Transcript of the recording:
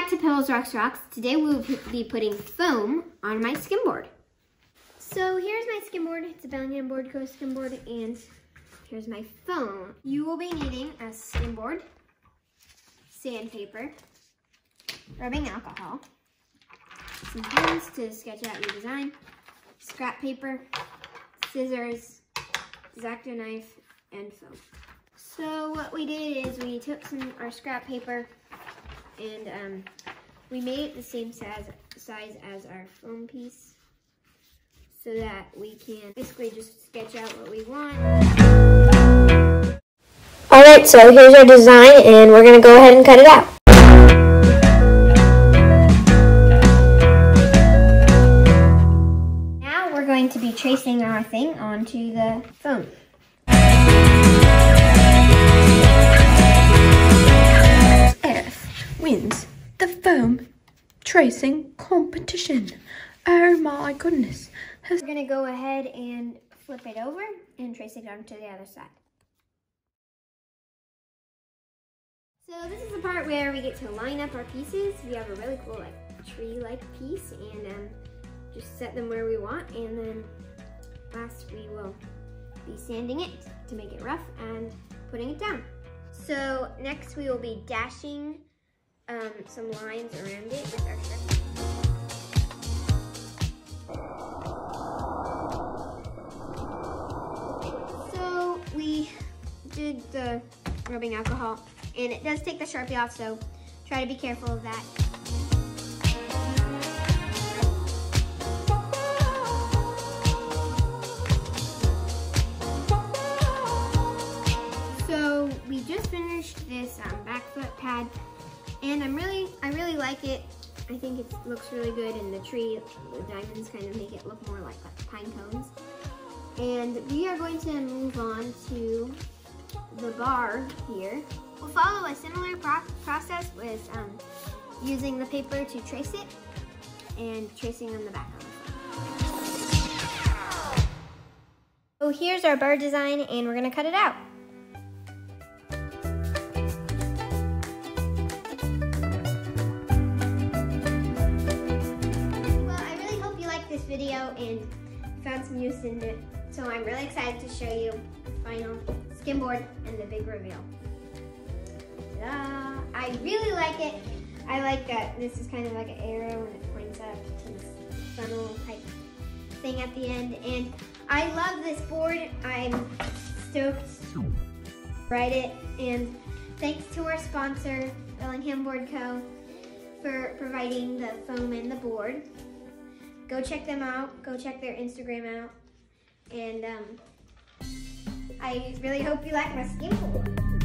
back to Pebbles Rocks Rocks. Today we will be putting foam on my skimboard. So here's my skimboard. It's a Bellingham Board Co. skimboard and here's my foam. You will be needing a skimboard, sandpaper, rubbing alcohol, some pens to sketch out your design, scrap paper, scissors, X-Acto knife, and foam. So what we did is we took some our scrap paper and um, we made it the same size, size as our foam piece so that we can basically just sketch out what we want. Alright, so here's our design and we're going to go ahead and cut it out. Now we're going to be tracing our thing onto the foam. The foam tracing competition. Oh my goodness. We're gonna go ahead and flip it over and trace it onto the other side. So this is the part where we get to line up our pieces. We have a really cool like tree-like piece and um, just set them where we want and then last we will be sanding it to make it rough and putting it down. So next we will be dashing um, some lines around it with our Sharpie. So we did the rubbing alcohol and it does take the Sharpie off, so try to be careful of that. So we just finished this um, back foot pad and I'm really, I really like it. I think it looks really good and the tree, the diamonds kind of make it look more like, pine cones. And we are going to move on to the bar here. We'll follow a similar pro process with um, using the paper to trace it and tracing on the back of it. So here's our bar design and we're gonna cut it out. And found some use in it. So I'm really excited to show you the final skimboard and the big reveal. I really like it. I like that this is kind of like an arrow and it points up to this funnel type thing at the end. And I love this board. I'm stoked to ride it. And thanks to our sponsor, Bellingham Board Co. for providing the foam and the board go check them out. Go check their Instagram out. And um, I really hope you like my skin